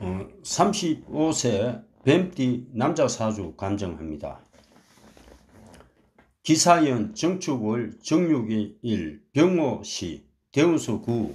어, 35세 뱀띠 남자 사주 감정합니다. 기사연 정축월 정육일 병호시 대운수 9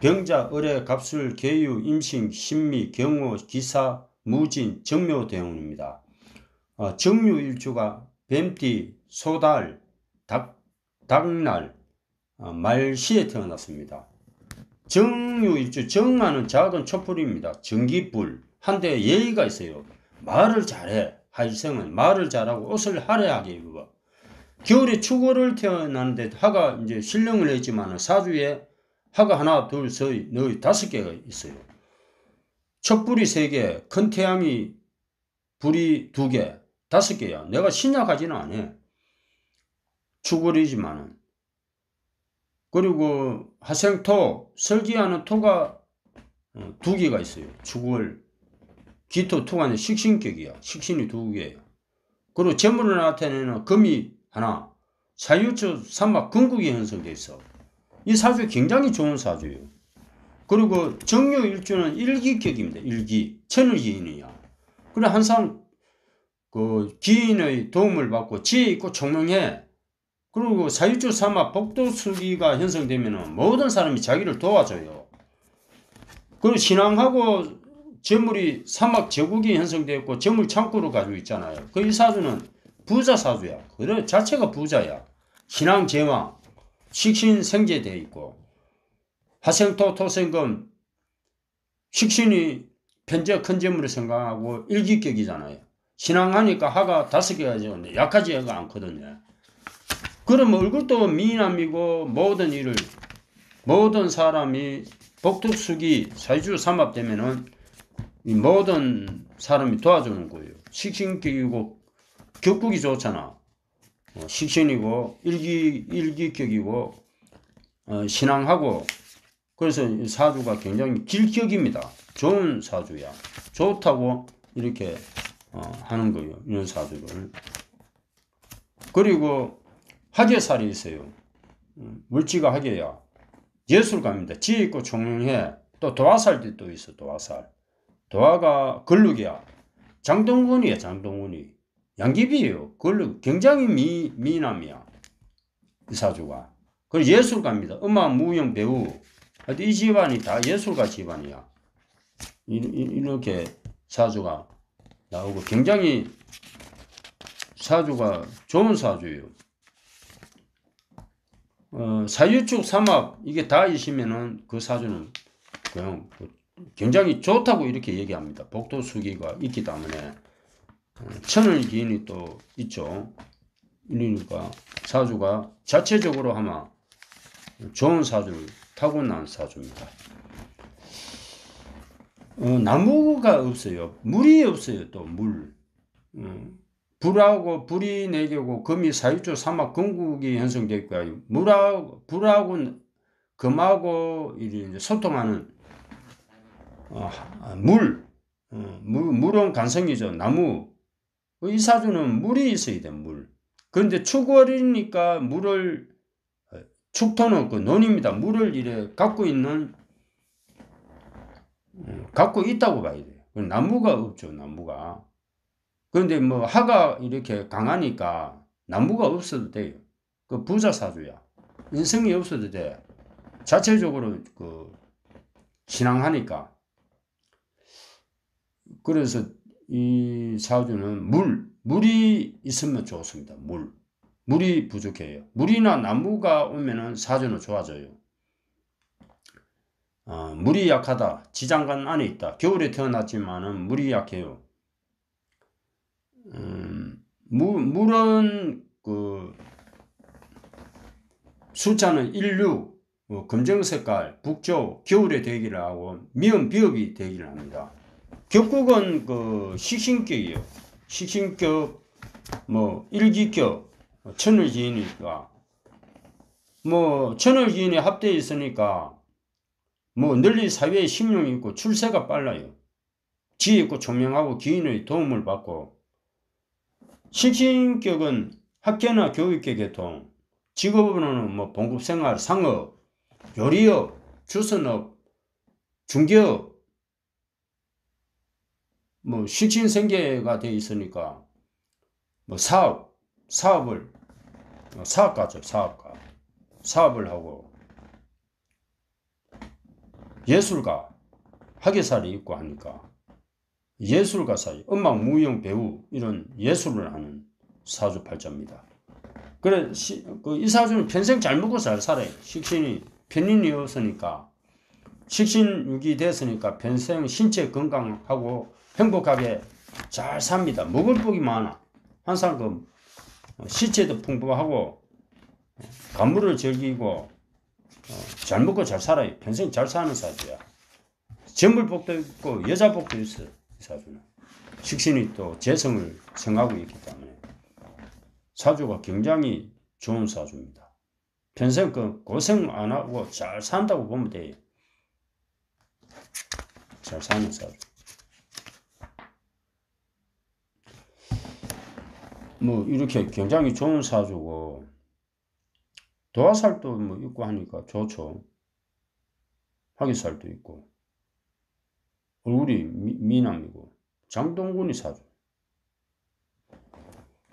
병자 을의 갑술 계유 임신 신미 경호 기사 무진 정묘 대운입니다. 어, 정유일주가 뱀띠 소달 닭, 닭날 어, 말시에 태어났습니다. 정유일주 정마는 작은 촛불입니다. 전기불 한데 예의가 있어요. 말을 잘해. 하일생은 말을 잘하고 옷을 화려하게 입어. 겨울에 축월을 태어났는데 하가 이제 신령을 했지만 사주에 하가 하나 둘셋 넷 다섯 개가 있어요. 촛불이 세 개, 큰 태양이 불이 두 개, 다섯 개야. 내가 신약하지는 않아. 축월이지만은 그리고 화생토, 설기하는 토가 어, 두 개가 있어요. 축월, 기토, 토가 아니라 식신격이야. 식신이 두 개예요. 그리고 재물을 나타내는 금이 하나, 사유초, 삼막, 금국이 형성되어 있어. 이 사주 굉장히 좋은 사주예요. 그리고 정묘 일주는 일기격입니다. 일기, 천을 기인이야. 그래 항상 그 기인의 도움을 받고 지혜 있고 총명해. 그리고 사유주 삼아 복도수기가 형성되면 모든 사람이 자기를 도와줘요. 그리고 신앙하고 재물이 사막 제국이 형성되었고 재물 창고를 가지고 있잖아요. 그 이 사주는 부자 사주야. 그래 자체가 부자야. 신앙 제왕, 식신 생제되어 있고 화생토 토생금 식신이 편제 큰 재물을 생각하고 일기격이잖아요. 신앙하니까 하가 다섯 개가 약하지가 않거든요. 그럼 얼굴도 미남이고 모든 일을 모든 사람이 복덕수기 사주 삼합되면은 이 모든 사람이 도와주는 거예요. 식신격이고 격국이 좋잖아. 어, 식신이고 일기 일기격이고 어, 신앙하고 그래서 사주가 굉장히 길격입니다. 좋은 사주야. 좋다고 이렇게 어, 하는 거예요. 이런 사주를. 그리고 학예살이 있어요. 음, 물지가 학예야. 예술가입니다. 지혜 있고 총명해. 또 도화살도 또 있어. 도화살. 도화가 걸룩이야. 장동건이야. 장동건이. 양귀비예요. 걸룩. 굉장히 미, 미남이야. 이 사주가. 그리고 예술가입니다. 음악, 무용, 배우. 이 집안이 다 예술가 집안이야. 이렇게 사주가 나오고 굉장히 사주가 좋은 사주예요. 어, 사유축 삼합 이게 다 있으면은 그 사주는 그냥 굉장히 좋다고 이렇게 얘기합니다. 복도 수기가 있기 때문에 어, 천을 기인이 또 있죠. 이러니까 사주가 자체적으로 아마 좋은 사주를 타고난 사주입니다. 어, 나무가 없어요. 물이 없어요. 또 물. 음, 불하고 불이 네 개고 금이 사유조 사막 건국이 형성되니까 물하고 불하고 금하고 이제 소통하는 어, 물, 어, 물 물은 간성이죠 나무 이 사주는 물이 있어야 돼 물. 그런데 축월이니까 물을 어, 축토는 그 논입니다. 물을 이래 갖고 있는 음, 갖고 있다고 봐야 돼요. 나무가 없죠 나무가. 그런데 뭐 하가 이렇게 강하니까 나무가 없어도 돼요. 그 부자 사주야. 인성이 없어도 돼. 자체적으로 그 신앙하니까. 그래서 이 사주는 물, 물이 있으면 좋습니다. 물. 물이 부족해요. 물이나 나무가 오면은 사주는 좋아져요. 어, 물이 약하다. 지장간 안에 있다. 겨울에 태어났지만은 물이 약해요. 음, 무, 물은 그 숫자는 16, 뭐 검정색깔, 북조, 겨울에 되기를 하고 미음 비읍이 되기를 합니다. 격국은 그 식신격이에요. 식신격, 뭐 일기격, 천을 지으니까 뭐 천을 지인이 합되어 있으니까 뭐 널리 사회에 신용이 있고 출세가 빨라요. 지혜 있고 총명하고 기인의 도움을 받고 식신격은 학계나 교육계 계통, 직업으로는 뭐 봉급생활, 상업, 요리업, 주선업, 중개업, 뭐 식신생계가 돼 있으니까 뭐 사업 사업을 어, 사업가죠 사업가. 사업을 하고 예술가 학예살이 있고 하니까 예술가 사이 음악 무용 배우 이런 예술을 하는 사주팔자입니다. 그래 그이 사주는 평생 잘 먹고 잘 살아요. 식신이 편인이었으니까 식신육이 됐으니까 평생 신체 건강하고 행복하게 잘 삽니다. 먹을 복이 많아. 항상 그 시체도 풍부하고 간물을 즐기고 어, 잘 먹고 잘 살아요. 평생 잘 사는 사주야. 재물복도 있고 여자복도 있어. 이 사주는. 식신이 또 재성을 생하고 있기 때문에 사주가 굉장히 좋은 사주입니다. 평생 그 고생 안 하고 잘 산다고 보면 돼요. 잘 사는 사주. 뭐 이렇게 굉장히 좋은 사주고 도화살도 뭐 있고 하니까 좋죠. 화기살도 있고 얼굴이 미, 남이고 장동군이 사주.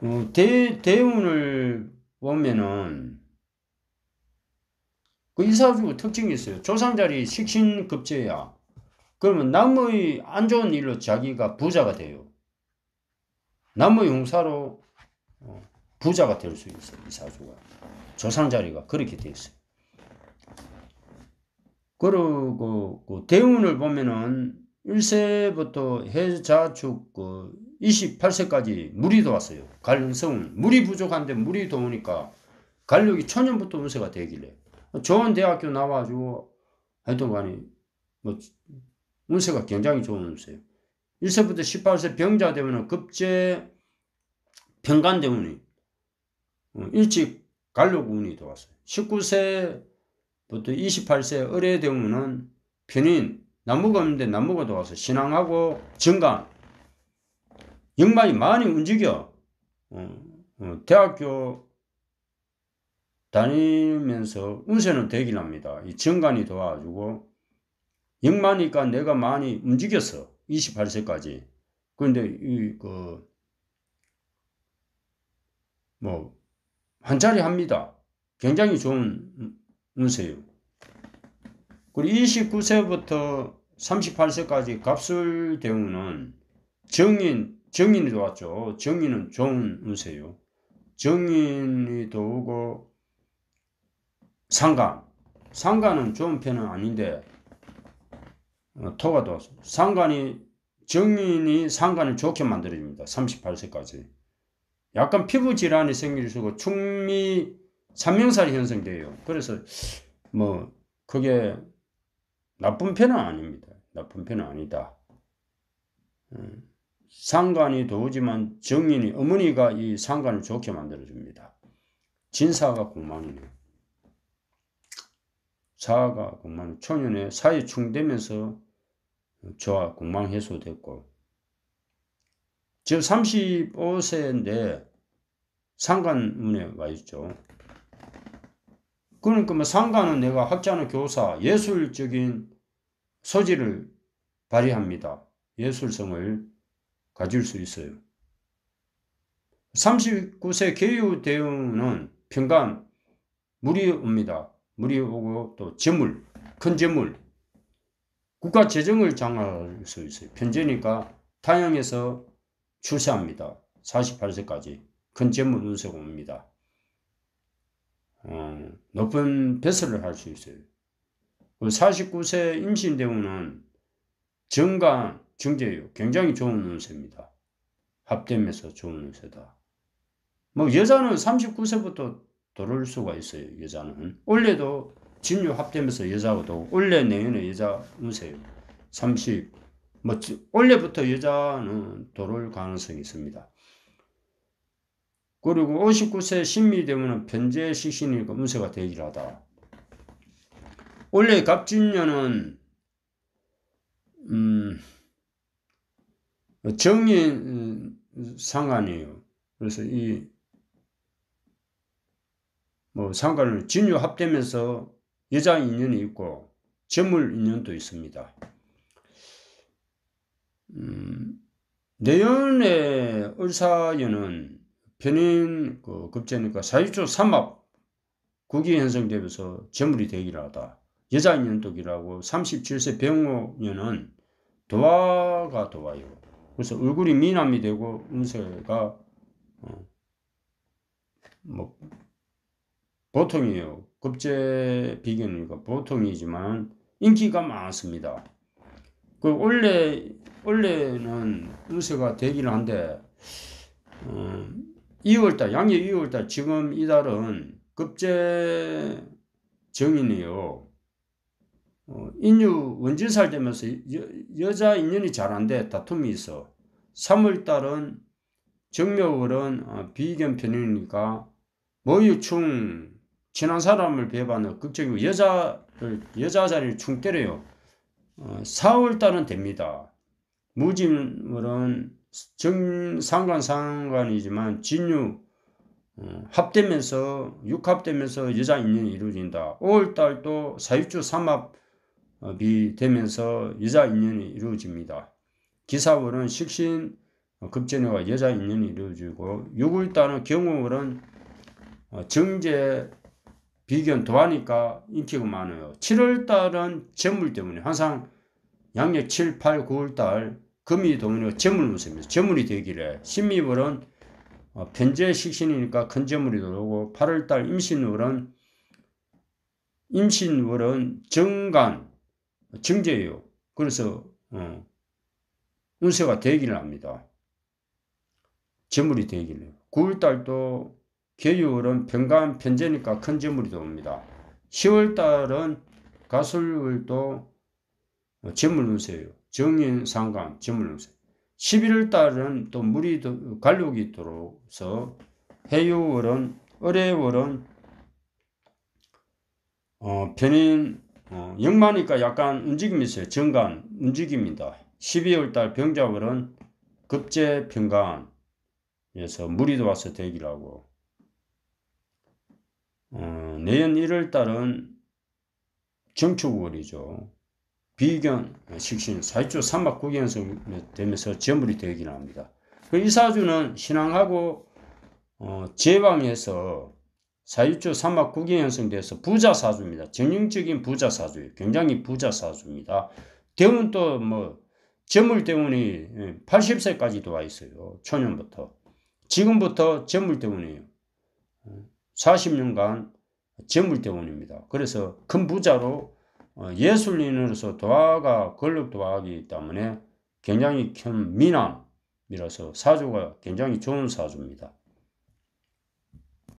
어, 대, 대운을 보면은 그 이사주 특징이 있어요. 조상자리 식신급제야. 그러면 남의 안 좋은 일로 자기가 부자가 돼요. 남의 용사로 어, 부자가 될 수 있어요. 이사주가. 조상자리가 그렇게 돼 있어요. 그리고 그 대운을 보면은 1세부터 해자축 그 28세까지 물이 도왔어요. 갈성 물이 부족한데 물이 도우니까 갈력이 천년부터 운세가 되길래 좋은 대학교 나와가지고 하여튼 간에 뭐 운세가 굉장히 좋은 운세예요. 1세부터 18세 병자 되면 급제 평간 대운이 어, 일찍 갈력 운이 도왔어요. 19세부터 28세 을의 대운은 편인 나무가 없는데 나무가 도와서 신앙하고 정관 영만이 많이 움직여. 어, 어, 대학교 다니면서 운세는 되긴 합니다. 이 정관이 도와가지고 영만이니까 내가 많이 움직였어. 28세까지. 그런데 이 그 뭐 한자리 합니다. 굉장히 좋은 운세요. 그리고 29세부터 38세까지 갑술 대우는 정인 정인이 들어왔죠. 정인은 좋은 운세요. 정인이 들어오고 상간. 상간은 좋은 편은 아닌데 어, 토가 들어왔어. 상간이 정인이 상간을 좋게 만들어줍니다. 38세까지. 약간 피부 질환이 생길 수 있고 충미 삼명살이 형성돼요. 그래서 뭐 그게 나쁜 편은 아닙니다. 나쁜 편은 아니다. 음. 상관이 도우지만 정인이 어머니가 이 상관을 좋게 만들어줍니다. 진사가 공만이네. 사가 공만 초년에 사이 충되면서 저와 공망 해소됐고 지금 35세인데 상관문에 와 있죠. 그러니까 뭐 상관은 내가 학자는 교사 예술적인 소질을 발휘합니다. 예술성을 가질 수 있어요. 39세 개유 대운은 평간 물이 옵니다. 물이 오고 또 재물, 큰 재물, 국가 재정을 장할 수 있어요. 편제니까 타양에서 출세합니다. 48세까지 큰 재물 운세가 옵니다. 어, 높은 배설을 할 수 있어요. 49세 임신대운은 정관, 경제요. 굉장히 좋은 운세입니다. 합되면서 좋은 운세다. 뭐 여자는 39세부터 들어올 수가 있어요. 여자는. 원래도 진유 합되면서 여자도 원래 내년에 여자 운세요. 30, 뭐 원래부터 여자는 들어올 가능성이 있습니다. 그리고 59세 신미 되면 변제 시신이니까 운세가 대기하다. 원래 갑진년은 음, 정인 상관이에요. 그래서 이, 뭐 상관을 진유 합되면서 여자 인연이 있고 재물 인연도 있습니다. 음, 내연의 을사연은 편인 그 급제니까 사유초 삼합 국이 형성되면서 재물이 되기를 하다. 여자 인연독이라고 37세 병호년은 도화가 도와요. 그래서 얼굴이 미남이 되고 운세가 어, 뭐 보통이에요. 급제 비견이니까 보통이지만 인기가 많습니다. 그 원래 원래는 운세가 되기는 한데 어, 2월달 양력 2월달 지금 이달은 급제 정인이요. 어, 인유 원진살 되면서 여, 자 인연이 잘 안 돼. 다툼이 있어. 3월달은 정묘월은 어, 비견 편이니까 모유충 친한 사람을 배반하는 극적이고 여자를 여자 자리를 충 때려요. 어, 4월달은 됩니다. 무진월은 정 상관 상관이지만 진유 어, 합되면서 육합되면서 여자 인연이 이루어진다. 5월달도 사유주 삼합 이 되면서 여자 인연이 이루어집니다. 기사월은 식신 급전회와 여자 인연이 이루어지고 6월달은 경우월은 어, 정제 비견 도하니까 인기가 많아요. 7월달은 재물 때문에 항상 양력 7, 8, 9월달 금이 도문이 재물 무습니다. 재물이 되기래 신미월은 어, 편제 식신이니까 큰 재물이 들어오고 8월달 임신월은 임신월은 정간 정제예요. 그래서 어, 운세가 되기를 합니다. 재물이 되기를 해요. 9월달도 개유월은 평간 편제니까 큰 재물이 들어옵니다. 10월달은 가술월도 재물 운세예요. 정인 상간 재물 운세. 11월 달은 또 물이 갈록이 들어서 해유월은 을해월은 어, 편인 어, 역마니까 약간 움직임이 있어요. 정간 움직입니다. 12월 달 병자월은 급제 평간에서 물이 들어와서 대기라고 어, 내년 1월 달은 정축월이죠. 비견 식신 사주 삼막 구견성 되면서 재물이 되기를 합니다. 그 이사주는 신앙하고 어, 제방에서 사유초 삼막 구경 형성돼서 부자 사주입니다. 정형적인 부자 사주예요. 굉장히 부자 사주입니다. 대운 또뭐 재물 대운이 80세까지도 와 있어요. 초년부터. 지금부터 재물 대운이에요. 40년간 재물 대운입니다. 그래서 큰 부자로 어, 예술인으로서 도화가 권력 도화이기 때문에 굉장히 큰 미남이라서 사주가 굉장히 좋은 사주입니다.